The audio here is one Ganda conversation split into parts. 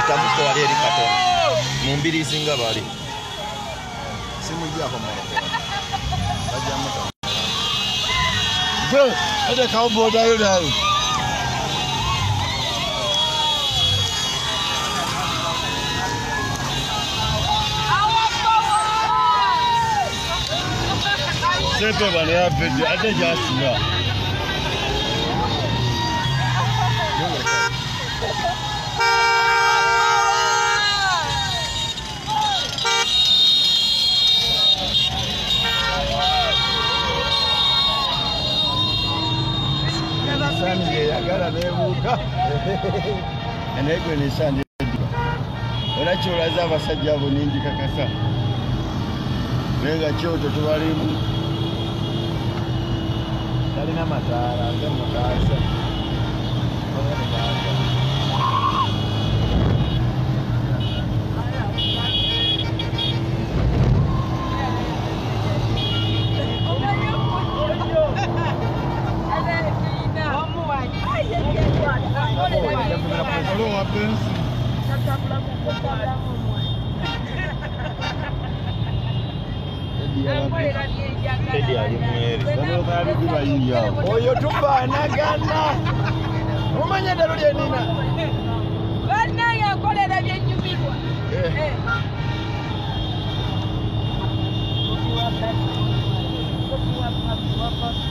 itamukko wali eri katono mu mbirizi nga bali simujjako morokoni bajjamuta gwe atekawo bodayo dayo sepe bano yapedde ate gyasiba nebuuka naye gwe nisani eddiba era kyolaza abasajja abo ningi kakasa naye nga kyoto tubalimu. Talina mataala nze mutaasa oyo tufaanagana omanya ddalo lyenina bannange akolera byenyumirwa bya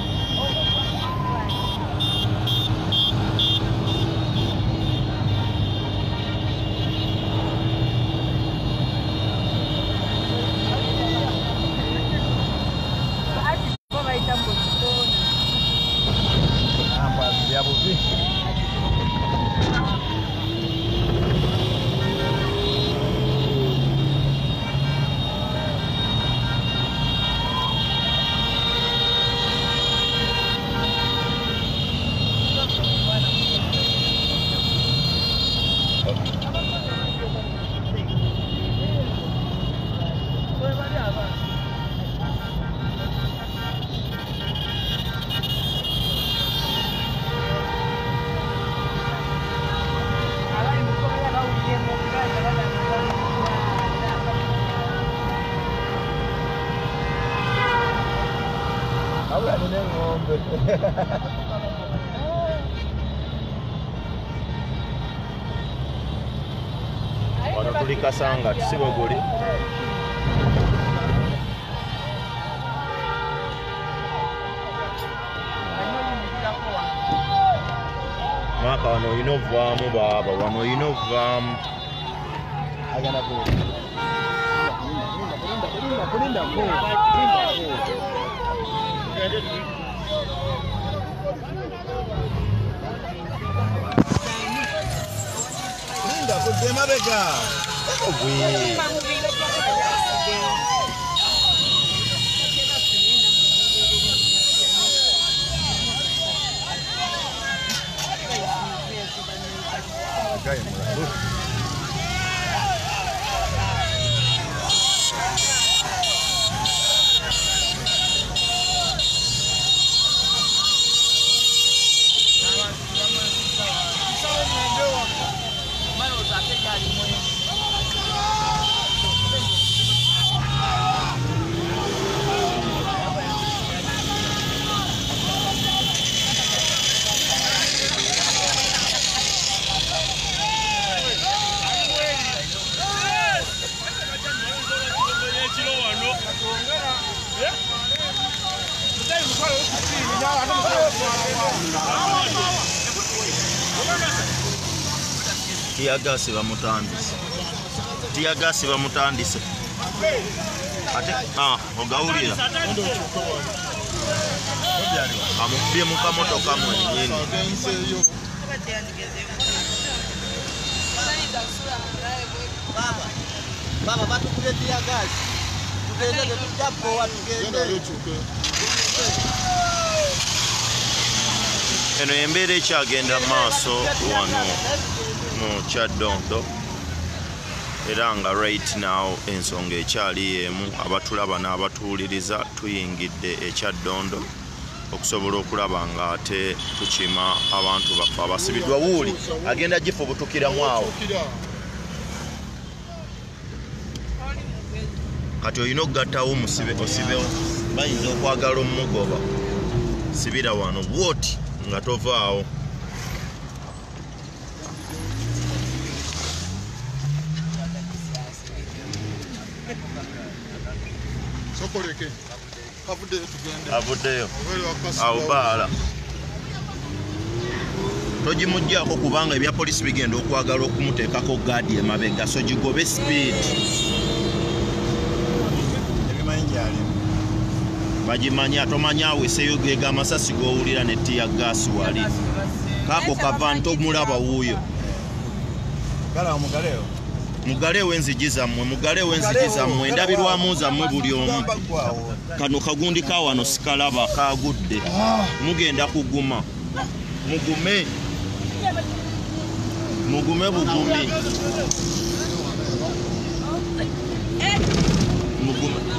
tuli kasanga tusibogoli mwaka wano olina ovaamu baaba wano olina ovaamu. agenda ku kwenda kudze mabega Okay, tiyagasi bamutandise tiyagasi bamutandise ate? Ah, ogawulira amukubye mu kamotoka mwennyini baba batukuletea gazi tugende tetujapowa tugende eno embeera ekyagenda maaso wano. Mu kyaddondo era nga right now ensonga ekyali emu abatulaba n'abatuwuliriza tuyingidde ekyaddondo okusobola okulaba nga ate tukima abantu baffe abasibiddwa wuuli. Agenda gifubutukiramu awo kati olina okugattawo omusibe osibewo? Bayinza okwagala omugoba? Sibira wano. Bwoti nga tovaawo. Avuddeyo Obeera wakasi awo wawe. baala. togimugjako kubanga ebya polisi bigenda okwagala okumuteekako gaadi emabega so gigobe sipiidi bagimanya tomanya aweseyo gega amasasi gowulira ne tiya gaasi wali kaako kavani tomulaba wuuyo mugaleewo enzigi zammwe mugaleewo enzigi zammwe endabirwamu zammwe buli omu kano kagundi ka wano sikalaba kagudde mugenda kuguma mugume mugume bugumi mugume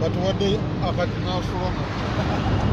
but what they are but now stronger.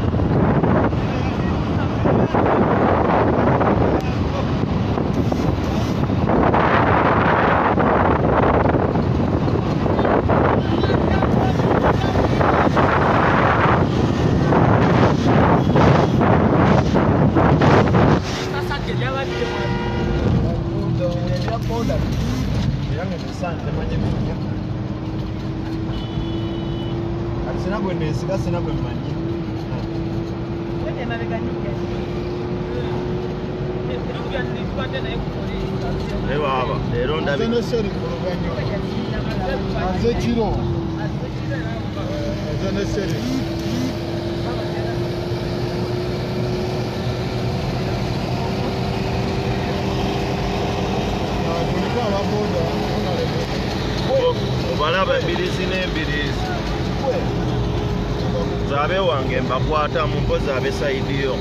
Zaabe wange mbakwata mu mpozi abe sayidi yo.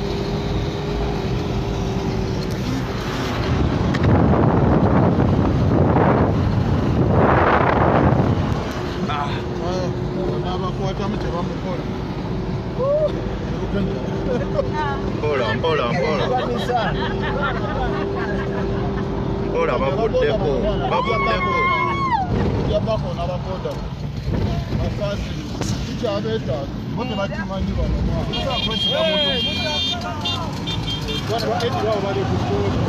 N'abakwatamu tebamukola mpola mpola mpola. Mpola bavuddeko bavuddeko yabako n'ababoda basaasi kikyabeetaaga bo tebakimanyi bano bana ba edi babo bali ku boda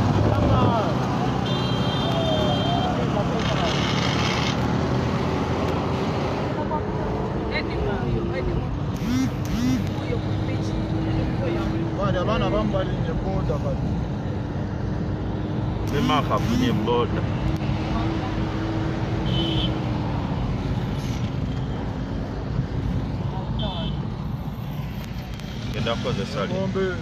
bali abaana abamu balinye boda kati ne maaka afunye boda genda kukozesa li ngombe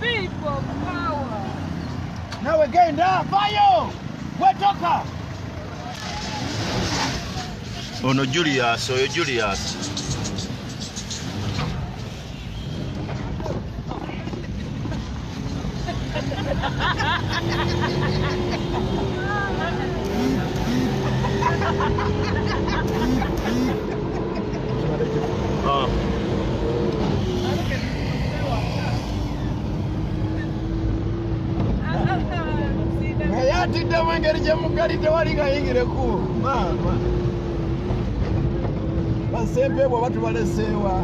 People power. nawe genda vayo wetoka ono julius oyo julius gye mugali tewali kayingireku maama basembe bwo batubaleseewa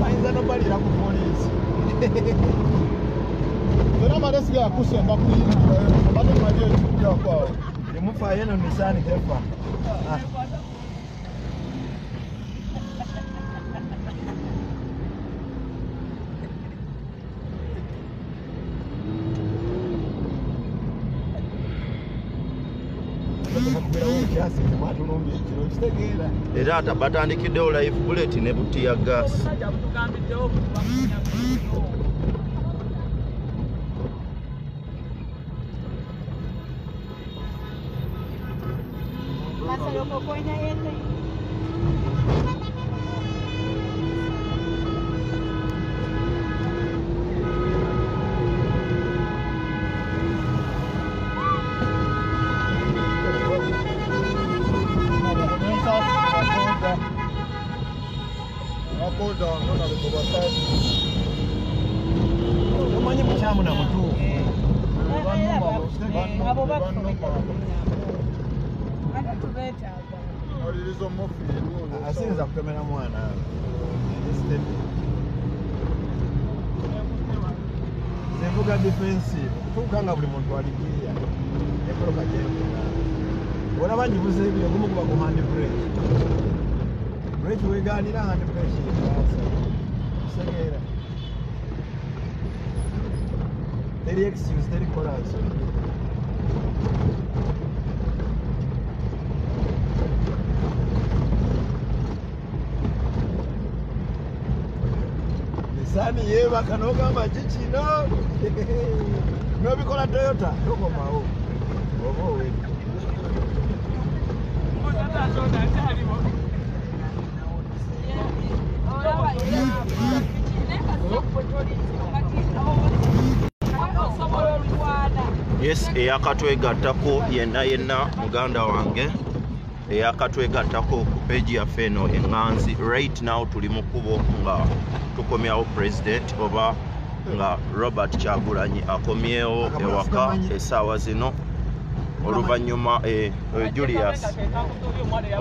bayinza nobalira ku poliisi era amalesi gakusemba kuyingira batumaje ekijjakwao temufaayo eno misaani tefa era ata batandikiddewo life bullet ne butiya gas. Omusajja butugambiddewo butubamunya Masalo mukyamu. Maliriza omufiiri. asinza kutomera mwana nevuga defensive kutuuka nga buli muntu aligirya ekoloka gyekuna olaba njibuza ebiri ogumu guba ku hand brake brake weganira hand brake ekasa kisegeera teri excuse teri korazo nisani yeva kanokamba chichino novikola toyota tokomawo ovowedu yes eyakatwegattako yenna yenna muganda wange. Eyakatwegattako ku peegi yaffe eno eŋŋanzi. Right now tuli mu kkubo nga tukomyawo president oba nga robert kyagulanyi akomyewo ewaka essaawa zino. Oluvannyuma eh, eh, julius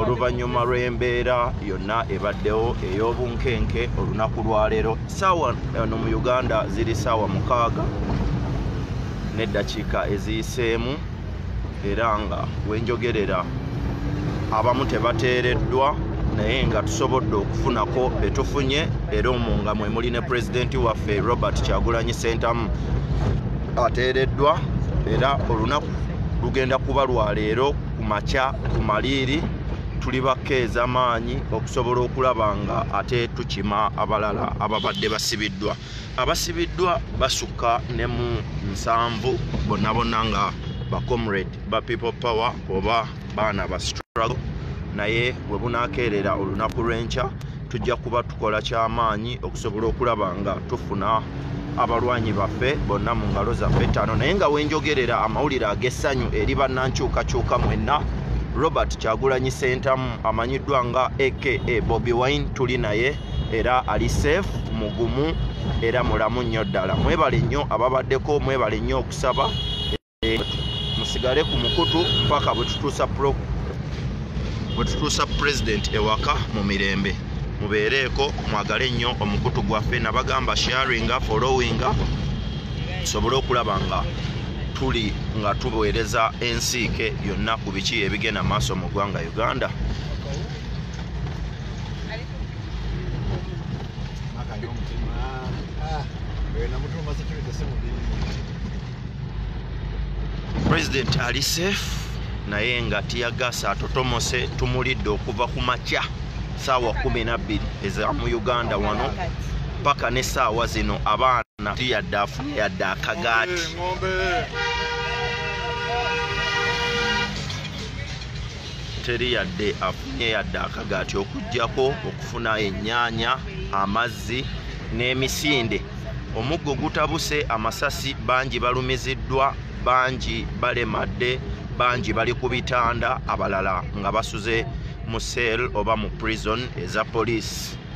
oluvannyuma lw'embeera yonna ebaddewo ey'obunkenke olunaku lwaleero. Saawa eno mu uganda ziri saawa mukaaga n'eddakiika eziyiseemu era nga wenjogerera. Abamu tebateereddwa naye nga tusobodde okufunako betufunye era omwo nga mwe muli ne pulezidenti waffe robert kyagulanyi sentamu ateereddwa era olunaku lugenda kuba lwaleero ku makya ku maliiri tuli bakkeeza maanyi okusobola okulaba nga ate tukima abalala ababadde basibiddwa. Abasibiddwa basukka ne mu nsanvu bonna bonna nga bacomrade ba people power oba baana ba struggle. Naye bwe bunaakeerera olunaku lw'enkya tujja kuba tukola kyamaanyi okusobola okulaba nga tufuna abalwanyi baffe bonna mu ngalo zaffe ttaano. Naye nga wenjogerera amawulire ag'essanyu eri bannankyukakyuka mwenna robert kyagulanyi sentamu amanyiddwa nga aka bobi wine tuli naye era ali safe mugumu era mulamu nnyo ddala. Mwebale nnyo ababaddeko mwebale nnyo okusaba. Eh, musigale ku mukutu mpaka bwe tutuusa pulezidenti ewaka mu mirembe. Mubeereeko mwagale nnyo omukutu gwaffe nabagamba sharinga followinga tusobole okulaba nga tuli nga tuweereza ensiike yonna ku biki ebigenda maaso mu ggwanga uganda. Pulezidenti ali safe naye nga tiyagasa atotomose tumulidde okuva ku makya. Saawa 12 eza mu uganda wano paka ne saawa zino abaana tiyadde afune yadde akagaati teri yadde afunye yadde akagaati okugjako okufuna ennyaanya amazzi n'emisinde omuggo gutabuse amasasi bangi balumiziddwa bangi balemadde bangi bali ku bitanda abalala nga basuze mu sel oba mu prison eza poliisi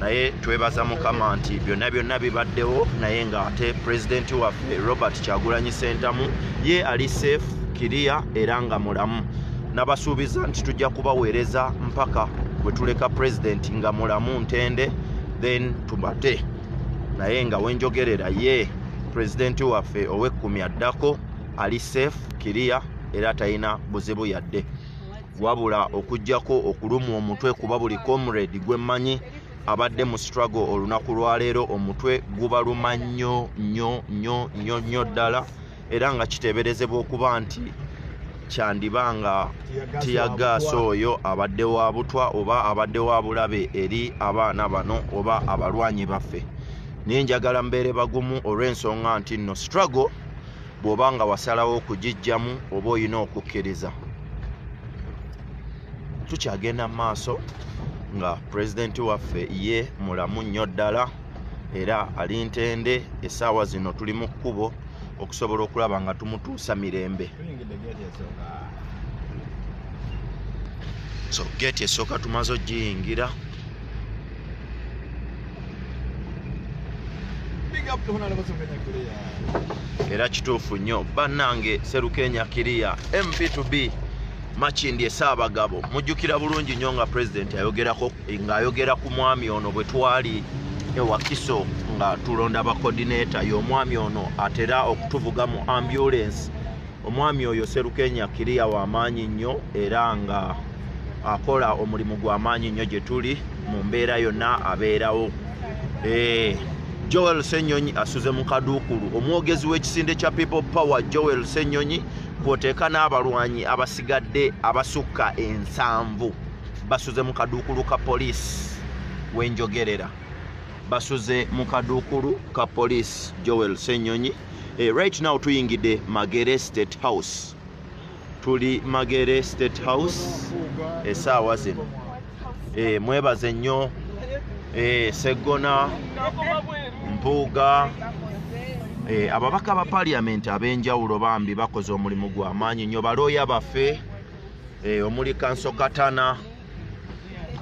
naye twebaza mukama nti byonna byonna bibaddewo naye ng'ate pulezidenti waffe robert kyagulanyi sentamu ye ali safe kiriya era nga mulamu. Nabasuubiza nti tujja kubaweereza mpaka bwe tuleka pulezidenti nga mulamu ntende then tubate naye nga wenjogerera ye pulezidenti waffe ow'ekkumi addako ali safe kiriya era talina buzibu yadde. Wabula okugjako okulumwa omutwe kuba buli comrade gwe mmanyi abadde mu struggle olunaku lwaleero omutwe gubaluma nnyo nnyo nnyo nnyo nnyo ddala era nga kiteeberezebwa okuba nti kyandiba nga tiyagaasi oyo abadde wa butwa oba abadde wa bulabe eri abaana bano oba abalwanyi baffe. Naye njagala mbeere bagumu olw'ensonga nti nno struggle bw'oba nga wasalawo okugijjamu oba olina okukkiriza tukyagenda mu maaso nga pulezidenti waffe ye mulamu nnyo ddala era ali ntende essaawa zino tuli mu kkubo okusobola okulaba nga tumutuusa mirembe. So geeti esooka tumaze ogiyingira. Era kituufu nnyo bannange serukenya kiriya mp2b makindi esaabagabo mujjukira bulungi nnyo nga pulezidenti ng'ayogera ku mwami ono bwe twali ewa kiso nga tulonda bakodineeta y'omwami ono atera okutuvuga mu ambulensi omwami oyo serukenya kiriya w'amaanyi nnyo era nga akola omulimu gw'amaanyi nnyo gye tuli mu mbeera yonna abeerawo. Eh, joel senyonyi asuze mu kaduukulu. Omwogezi w'ekisinde kya people power joel senyonyi kwoteeka n'abalwanyi abasigadde abasukka ensanvu. Basuze mu kaduukulu ka poliisi wenjogerera. Basuze mu kaduukulu ka poliisi joel senyonyi. Eh, right now tuyingidde magere state house. Tuli magere state house essaawa zino. Eh, mwebaze nnyo. Eh, seggona mpuuga eh, ababaka ba paliamenti ab'enjawulo bambi bakoze omulimu gw'amaanyi nnyo. Balooya baffe eh, omuli kanso katana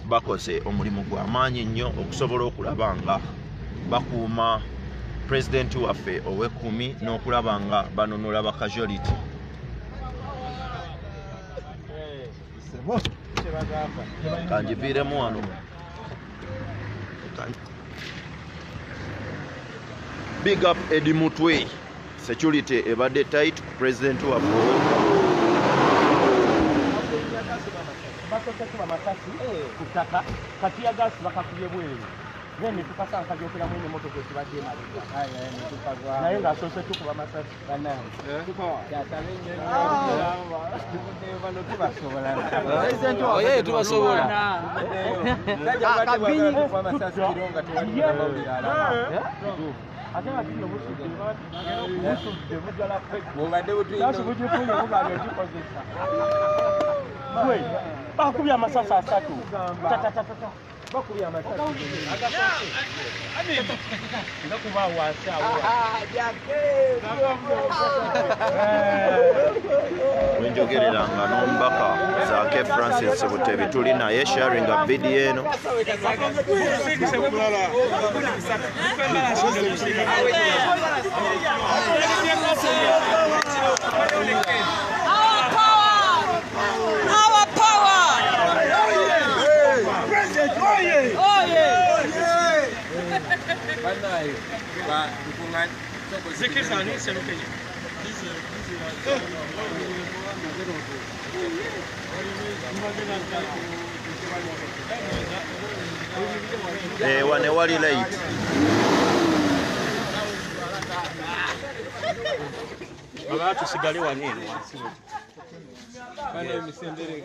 bakoze omulimu gw'amaanyi nnyo okusobola okulaba nga bakuuma pulezidenti waffe ow'ekkumi n'okulaba nga banunula ba casuality kanjiviiremu wano. Kan- big up edi mutwe. Security ebadde tight president waffe bakosetuba masasi ku ttaka katiya gasi bakakubye bweru then tukasanga kagyokera mwene emotoka ekibadde emabega. Naye ng'asoose tukuba masasi. Oye tubasobola ate nga tuli obusudde busudde bujala gasi bugifunye bugambye ogikozesa gwe bakubye amasasi asatu tatatatata bakubye amasasi nga kuba wansi awo wenjogereranga n'omubaka zaake francis butebi. Tuli naye sharinga vidiyo eno. Our power! Our power! Oh, yeah. Ewa ne wali lait baba tusigale wano eno wansi bana emisembere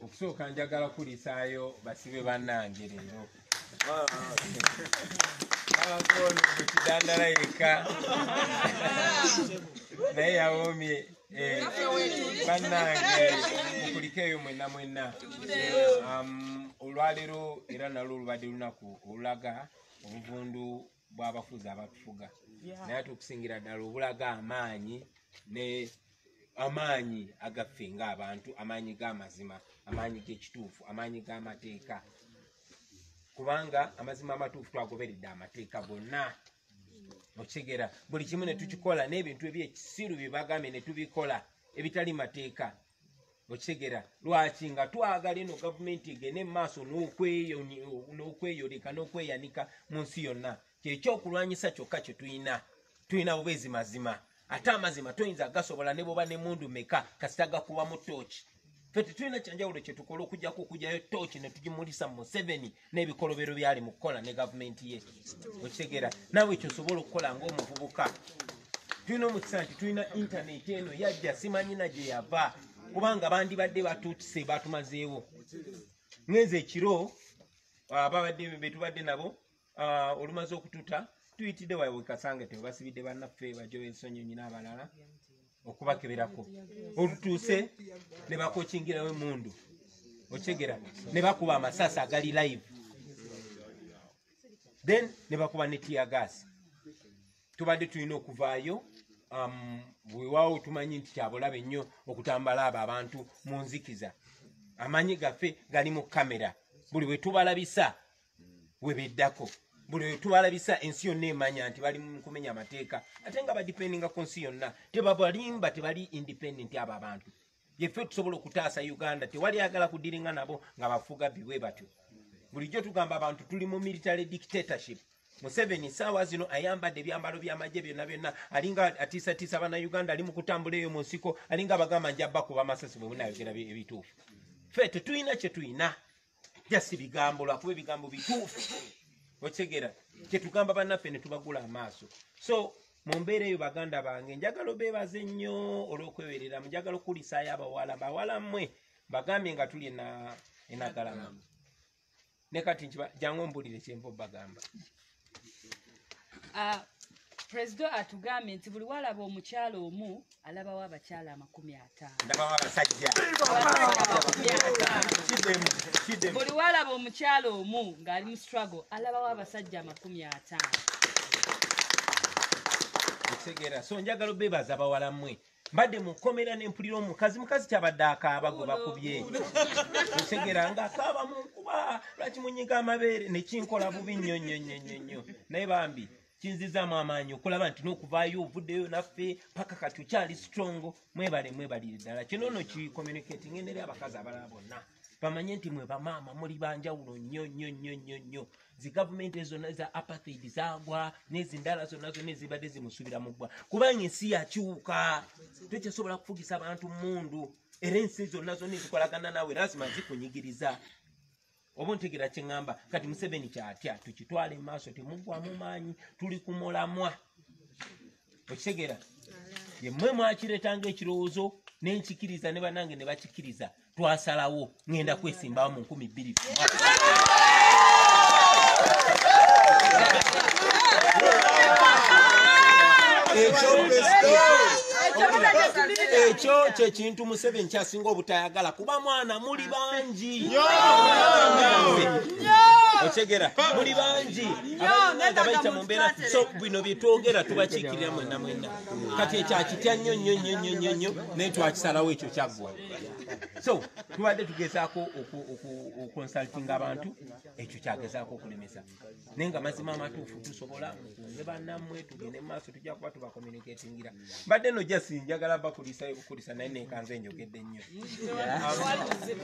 okusooka njagala kulisaayo basibe bannange leero. Abakono ekidandala yekka. Naye yawoomye eh, bannange mukuliko eyo mwenna mwenna. Um, olwaleero era nalwo olubadde lunaku olulaga obuvundu bw'abafuzi abatufuga. Naye ate okusingira ddala obulaga amaanyi ne amaanyi agaffe ng'abantu amaanyi g'amazima amaanyi g'ekituufu amaanyi g'amateeka. Kubanga amazima amatuufu twagoberedde amateeka gonna. Okitegeera buli kimu ne tukikola n'ebintu ebyekisiru bye bagambye ne tubikola ebitali mateeka. Okitegeera lwaki nga twagala eno gavumenti egende mumaaso n'okweyoni- n'okweyoleka n'okweyanika mu nsi yonna. Kyekyokulwanyisa kyokka kye tulina tulina bubeezi mazima ate amazima toyinza gasobola ne bwoba nemundu meka kasita gakubamu tooki? Fe tetulina kyanjawulo kyetukola okujjako okugyayo tooki ne tugimulisa mu museveni n'ebikolobero byali mu kukola ne gavumenti ye. Okitegeera. Naawe kyosobola okukola ng'omuvubuka. Tulina omukisa nti tulina intaneti eno yajja simanyina gye yava kubanga bandibadde batuutise batumazeewo. Ngenze ekiro ababadde betubadde nabo olumaze okututa tuyitidde wawe kasange tebasibidde bannaffe bajowe ensonyonyi n'abalala okubakeberako olutuuse ne bakokingirawo emundu okegera ne bakuba amasasi agali live. Then ne bakuba ne tiagasi tubadde tulina okuvaayo um, bwewaawo tumanyi nti kyabulabe nnyo okutambala abo abantu mu nzikiza. Amanyi gaffe gali mu kamera buli bwe tubalabisa webeddako buli tubalabisa ensi yonna emanya nti bali mu kumenya amateeka ate nga badipendinga ku nsi yonna tebabalimba tebali independent abo abantu. Yeffe tusobola okutaasa uganda tewali agala kudiringa nabo nga bafuga bibwe batyo. Bulijjo tugamba abantu tuli mu military dictatorship. Museveni saawa zino ayambadde ebyambalo byamagye byonna byonna alinga atiisatiisa bannayuganda ali mu kutambula eyo mu nsiko alinga abagamba njabba kuba amasasi bwe bunayogera bi- ebituufu. Ffe tetulina kye tulina jasi bigambo lwakuba ebigambo bituufu okitegeera kyetugamba bannaffe ne tubagula amaaso. So mu mbeera eyo baganda bange njagala obeebaze ennyo olw'okwewerera njagala okulisaayo abawala bawala mmwe bagambye nga tuli ena- enagalama. Ne kati jangu ombulire kyenva obagamba Ah, pulezida atugambye nti buli walaba omukyala omu alabawo abakyala amakumi ataano. Buli walaba omukyala omu ng'ali mu struggle alabawo abasajja amakumi ataano. Okutegeera so njagala obeebaza bawala mmwe mbadde mukomera nempulira omukazi mukazi kyabadde akaaba gwe bakubye. Otegeera ngaakaaba mu nkuba lwaki munyiga amabeere? Nekinkola bubi nnyo nnyo nnyo nnyo. Naye bambi kinzizaamu amaanyi okulaba nti n'okuvaayo ovuddeyo naffe paka kati okyali strongo mwebale mwebalire ddala. Kino no kicommunicating eneri abakazi abalala bonna. Bamanye nti mwe bamaama muli banjawulo nnyo nnyo nnyo nnyo nnyo. Zigavumenti zonna za apartheid zagwa nezindala zonna zonna ezibadde zimusubira mu ggwa. Kubanga ensi yakyuka tekyasobola kufugisa abantu mundu era ensi zonna zonna ezikolagana naawe lazima zikunyigiriza oba ontegera kyeŋŋamba kati museveni kyatya tukitwale mu maaso temuggwamu maanyi tuli ku mulamwa. Okitegeera yemmwe mwakireetanga ekirowoozo nenkikiriza ne bannange ne bakikiriza twasalawo ŋŋenda kwesimbawo mu nkumi bbiri. Ekyo kyekintu museveni kyasinga obutayagala kuba mwana muli bangi. Okegera muli bangi. Nga bayita mu mbeera. So bino byetwogera tubakiikirira mwenna mwenna. Kati ekyakitya nnyo nnyo nnyo nnyo nnyo nnyo naye twakisalawo ekyo kyaggwa. So tubadde tugezaako okonsultinga abantu ekyo kyagezaako okulemesa. Naye nga mazima amatuufu tusobola mukunge bannammwe tugende mu maaso tujja kuba tubakomunikatingira mbadde no jasi njagala bakulisayo bukulisa naye nenkanze enjogedde nnyo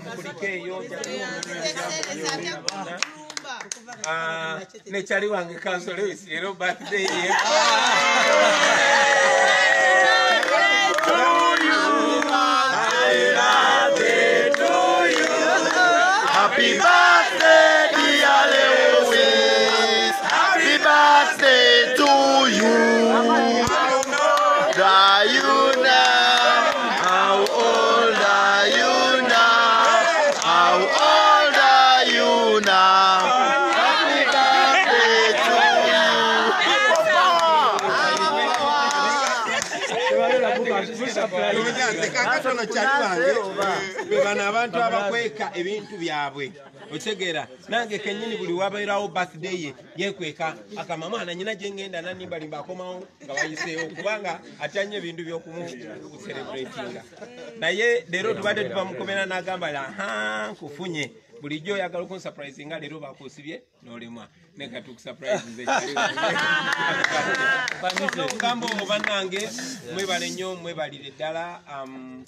mukulike eyo nekyali wange kansolewisi ero birthday kakatono kyali wange be bano abantu abakweka ebintu byabwe. Okitegeera nange kenyini buli wabeerawo birthday ye yekweka akama mwana nyina gyengenda nanimbalimba akomawo nga wayiseewo kubanga atyanye ebintu byokumucelebratinga naye leero tubadde tuva mukomera n'agamba aha nkufunye bulijjo oyagala okunsurprise nga leero bakusibye nolemwa. Nekatukusurprise gamba obannange mwebale nnyo mwebalire ddala um,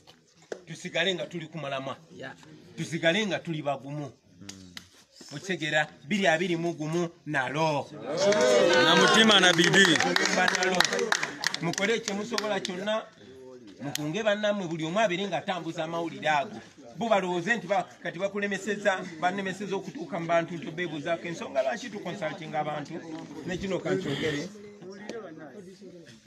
tusigale nga tuli kumalamwa tusigale nga tuli bagumu. Okitegeera biri abiri mu gumu nalo. Na mutima na nalo. Mukole ekyemusobola kyonna mukunge bannammwe buli omu abeere ng'atambuza amawulire ago bo balowooze nti kati bakulemeseza banemeseza okutuuka mu bantu nti obeebuuzaako ensonga lwaki tukonsaltinga abantu? Nekino kankyogere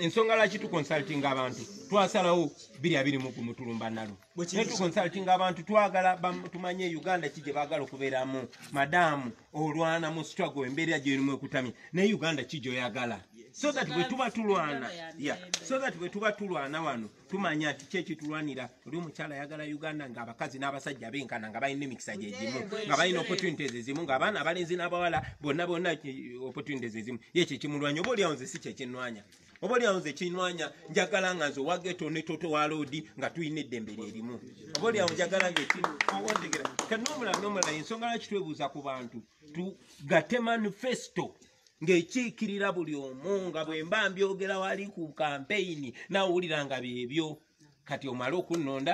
ensonga lwaki tukonsaltinga abantu? Twasalawo biri abiri mu gumu tulumba nalo naye tukonsaltinga abantu twagala tumanye uganda ki gye baagala okubeeramu. Madaamu olwana mu struggle embeera gyerimu ekutamye. Naye uganda ki gyoyagala so that bwe tuba tulwana. yeah. so that bwe tuba tulwana wano tumanya nti kyekitulwanira oli omukyala ayagala uganda ng'abakazi n'abasajja benkana nga balina emikisa gyegimu nga balina opportunities ezimu ng'abaana abalenzi n'abawala bonna bonna opportunities ezimu. Ye kyekimulwanya oba oliawo nze si kyekinwanya oba oliawo nze kinwanya njagala nga nze owageto ne toto wa loodi nga tulina eddembe lyerimu oba oliawo njagala n'omulala n'omulala ensonga lwaki twebuuza ku bantu? Tugate manifesto ng'ekiikirira buli omu nga bwe mba mbyogera wali ku kampeyini nawulira nga byebyo. Kati omale okunnonda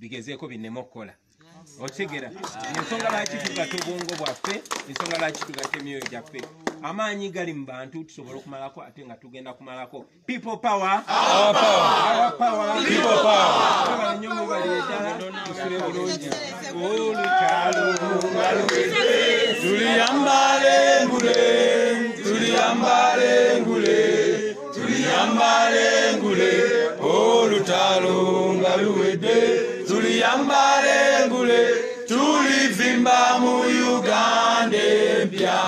bigezeeko binnema okukola otegera ensonga lwaki tugata obwongo bwaffe ensonga lwaki tugata emyoyo gyaffe. Amaanyi gali mu bantu tusobola okumalako ate nga tugenda kumalako. People power. Nnyo mwebalire ddala tusule bulungi. Olutalo nga luwedde tuliyambale ngule tuliyambale ngule olutalo nga luwedde tuliyambale ngule tulivimba mu uganda empya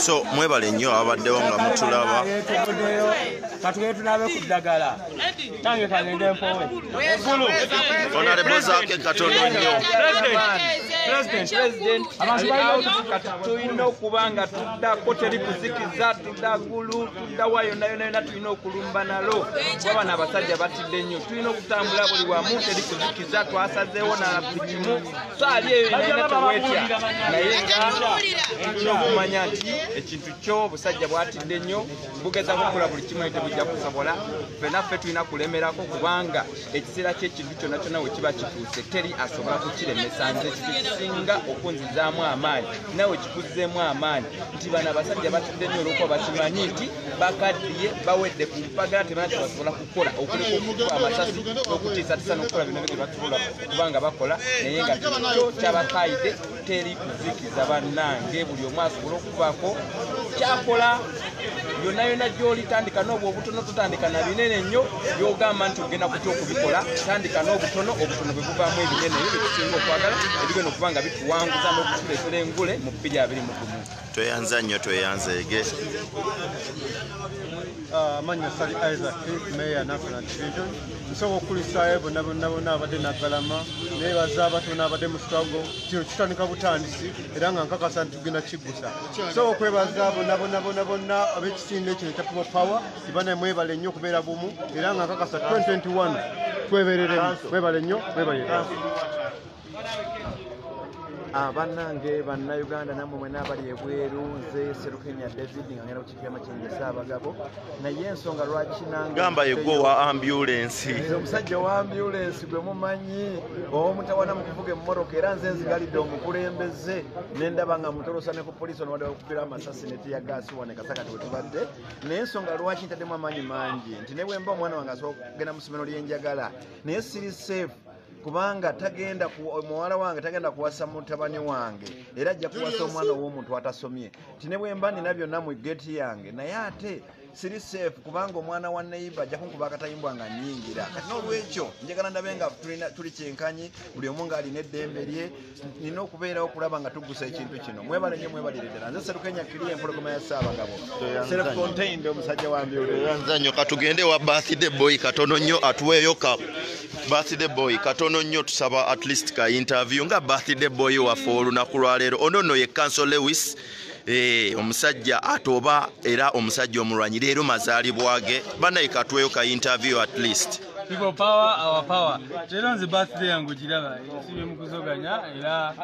so mwebale nnyo abaddewo nga mutulaba. Katugere tunabe ku ddagala nange kagende mpowe onalebo zaake katono nnyo. Abantu tulina okuba nga tuddako teri kuzikiza tudda gulu tuddawa yonna yonna yonna tulina okulumba nalo. Kuba bano abasajja batidde nnyo. Tulina okutambula buli wamu teri kuzikiza twasazeewo na buli kimu so ali eyo yonna teweetya naye nga tulina okumanya nti ekintu kyo obusajja bwatidde nnyo bugezako okukola buli kimu naye tebujja kusobola fenaffe tulina kulemerako kubanga ekiseera ky'ekintu kyonna kyonna we kiba kituuse teri asobola kukiremesa nze ekintu kisinga okunzizaamu amaanyi nawe kikuzzeemu amaanyi. Nti bano abasajja batidde nnyo olwokuba bakimanyi nti bakaddiye bawedde ku mpagala tebana kyebasobola kukola. Okuleka okukuba amasasi n'okutiisatiisa n'okukola bino bye basobola kubanga bakola naye nga kyo kyabakaide teri kuzikiza bannange. Buli omu asobola okuvaako kyakola yonna yonna gy'olitandika n'obwo obutono totandika na binene nnyo byogamba nti ogenda kutya okubikola tandika n'obutono obutono bwe buvaamu ebinene ebyo byetusinga okwagala ebigenda okuba nga bituwanguza n'okutuleetera engule mu bbiri abiri mu gumu. Tweyanza nnyo tweyanzeege amannya sali isaac meya national division. Nsobola okulisaayo bonna bonna bonna abadde nagalama nebaza abatono abadde mu strago kino kitandika butandisi era nga nkakasa nti tugenda kiggusa nsobola okwebaza bonna bonna bonna bonna ab'ekisinde kino ekya people power tibana mwebale nnyo okubeera bumu era nga nkakasa 2021 twebereremu mwebale nnyo mwebalire abannange bannayuganda nammwe mwena abali ebweru nze serukenya david nga ngenda kukikyama kyengesa abagabo naye ensonga lwaki nange gamba yegwe wa ambulensi omusajja wa ambulensi gwe mumanyi owomutawana mu kuvuga emmoroka era nze nzigalidde omukulembeze. Nendaba nga mutolosa ne ku polisi ono wadde bakupira amasasi netiya gaasi wane kasakati wetubadde naye ensonga lwaki ntaddemu amaanyi mangi nti ne bwemba omwana wange asobola kugenda mu somero lyenjagala naye siri safe kubanga tagenda muwala wange tagenda kuwasa mutabani wange era ajja kuwasa omwana ow'omuntu atasomye. Ti ne bwe mba nina byonna mu geeti yange naye ate siri safe kubanga omwana wa neiba ajja kunkuba akatayimbwa nga nyingira kati n'olwekyo njagala ndabe nga tuli kyenkanyi buli omu ng'alina eddembe lye nina okubeerawo okulaba nga tuggusa ekintu kino. Mwebale nnyo mwebalire ddala. Nze serukenya kiri empologoma ya ssaabagabo. Self contained omusajja wa mbyole tweyanza nnyo katugende wa birthday boy katono nnyo atuweeyo ka birthday boy katono nnyo tusaba at least ka interview. Nga birthday boy waffe olunaku lwaleero ono nno ye council lewis omusajja ate oba era omusajja omulwanyi leero mazaalibwa ge banaye katweyo ka interview at least. People power our power. Leero nze birthday yange ogiraba sibye mu kuzoganya era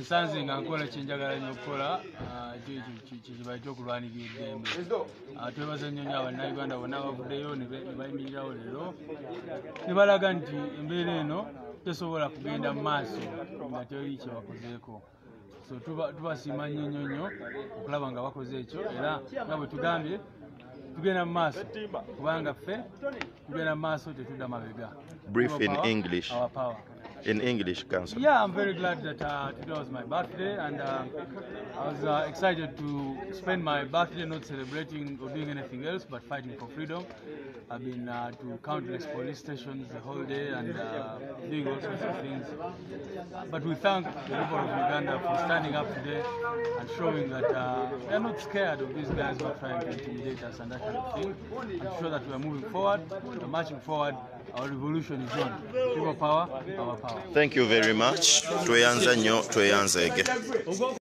nsanze nga nkola kyenjagala nnyo okukola ah, kiba ekyokulwanirira eddembe. Ah, twebaza nnyo nnyo abannayuganda bonna bavuddeyo ne be- ne bayimirirawo leero. Ne balaga nti embeera eno tesobola kugenda mu maaso nga teri kyebakozeeko so tuba- tubasiima nnyo nnyo nnyo okulaba nga bakoze ekyo era nga bwe tugambye tugenda mu maaso kubanga ffe tugenda mu maaso tetudda mabega Brief in English. our power. In English, Council. Yeah, I'm very glad that uh, today was my birthday, and uh, I was uh, excited to spend my birthday not celebrating or doing anything else but fighting for freedom. I've been uh, to countless police stations the whole day and uh, doing all sorts of things. But we thank the people of Uganda for standing up today and showing that uh, they're not scared of these guys who are trying to intimidate us and that kind of thing. To show that we are moving forward, we're marching forward, our revolution is on. People power, our power. Thank you very much. Tweyanza nnyo, tweyanzeege.